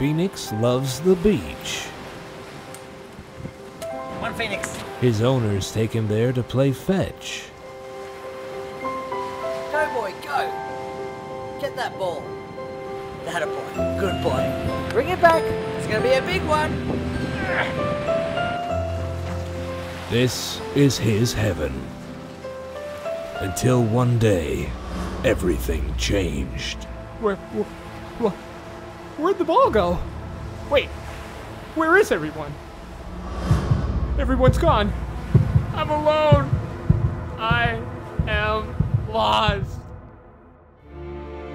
Phoenix loves the beach. One Phoenix. His owners take him there to play fetch. Go, boy, go. Get that ball. That a boy. Good boy. Bring it back. It's gonna be a big one. This is his heaven. Until one day, everything changed. Where, where, where, where'd the ball go? Wait, where is everyone? Everyone's gone. I'm alone. I am lost.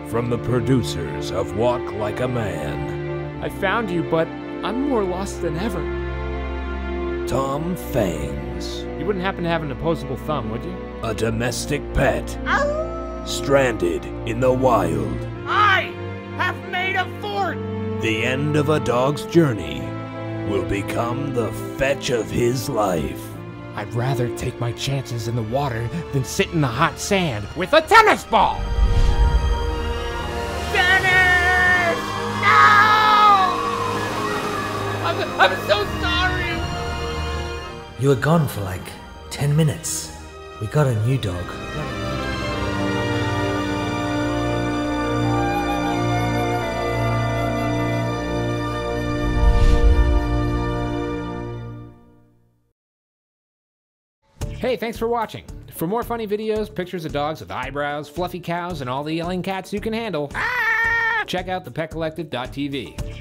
From the producers of Walk Like a Man, I found you, but I'm more lost than ever. Tom Fangs, You wouldn't happen to have an opposable thumb, would you? a domestic pet, stranded in the wild. The end of a dog's journey will become the fetch of his life. I'd rather take my chances in the water than sit in the hot sand with a tennis ball! Dennis! No! I'm, I'm so sorry! You were gone for like 10 minutes. We got a new dog. Hey, thanks for watching. For more funny videos, pictures of dogs with eyebrows, fluffy cows, and all the yelling cats you can handle, ah, check out thepetcollective.tv.